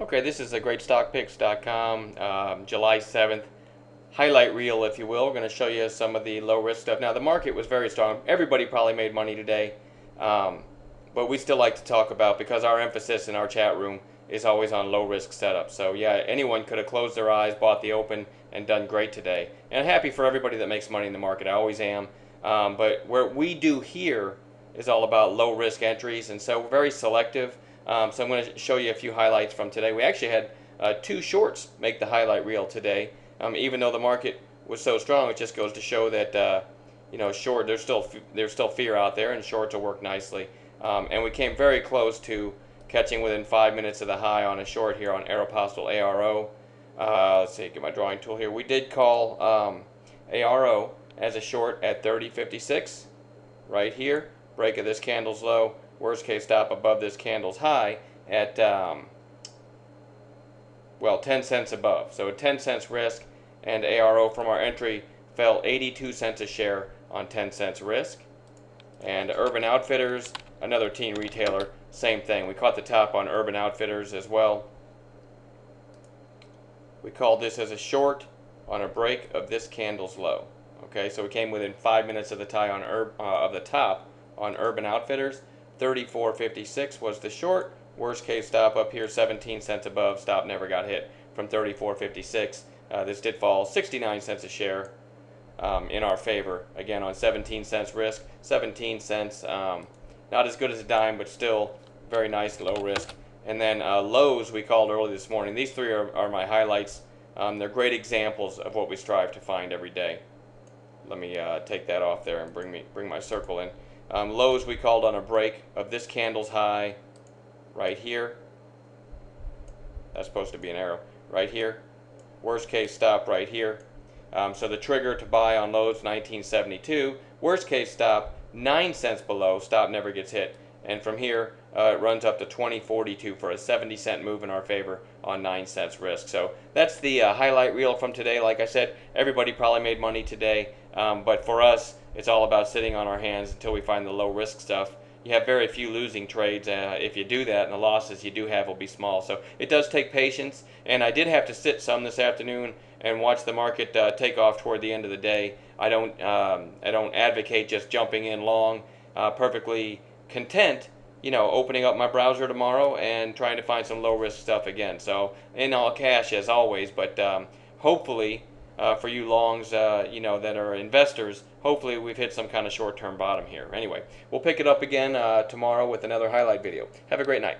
Okay, this is a greatstockpix.com, um, July 7th highlight reel, if you will. We're going to show you some of the low risk stuff. Now, the market was very strong. Everybody probably made money today, um, but we still like to talk about because our emphasis in our chat room is always on low risk setups. So, yeah, anyone could have closed their eyes, bought the open, and done great today. And happy for everybody that makes money in the market. I always am. Um, but what we do here is all about low risk entries, and so we're very selective. Um, so I'm going to show you a few highlights from today. We actually had uh, two shorts make the highlight reel today. Um, even though the market was so strong, it just goes to show that uh, you know short there's still there's still fear out there, and shorts will work nicely. Um, and we came very close to catching within five minutes of the high on a short here on Aeropostale ARO. Uh, let's see, get my drawing tool here. We did call um, ARO as a short at 30.56 right here. Break of this candle's low worst case stop above this candle's high at, um, well, 10 cents above. So a 10 cents risk, and ARO from our entry fell 82 cents a share on 10 cents risk. And Urban Outfitters, another teen retailer, same thing. We caught the top on Urban Outfitters as well. We called this as a short on a break of this candle's low. Okay, so we came within five minutes of the tie on uh, of the top on Urban Outfitters. 34.56 was the short. Worst case stop up here, 17 cents above. Stop never got hit from 34.56. Uh, this did fall 69 cents a share um, in our favor. Again, on 17 cents risk, 17 cents. Um, not as good as a dime, but still very nice low risk. And then uh, Lowe's we called early this morning. These three are, are my highlights. Um, they're great examples of what we strive to find every day. Let me uh, take that off there and bring me bring my circle in. Um, Lowe's we called on a break of this candle's high right here. That's supposed to be an arrow right here. Worst case stop right here. Um, so the trigger to buy on Lowe's 1972. Worst case stop 9 cents below. Stop never gets hit. And from here uh, it runs up to 2042 for a 70 cent move in our favor on 9 cents risk. So that's the uh, highlight reel from today. Like I said, everybody probably made money today. Um, but for us, it's all about sitting on our hands until we find the low risk stuff. You have very few losing trades. Uh, if you do that, and the losses you do have will be small. So it does take patience. And I did have to sit some this afternoon and watch the market uh, take off toward the end of the day. I don't um, I don't advocate just jumping in long. Uh, perfectly content, you know, opening up my browser tomorrow and trying to find some low risk stuff again. So in all cash as always, but um, hopefully uh, for you longs, uh, you know, that are investors, hopefully we've hit some kind of short-term bottom here. Anyway, we'll pick it up again uh, tomorrow with another highlight video. Have a great night.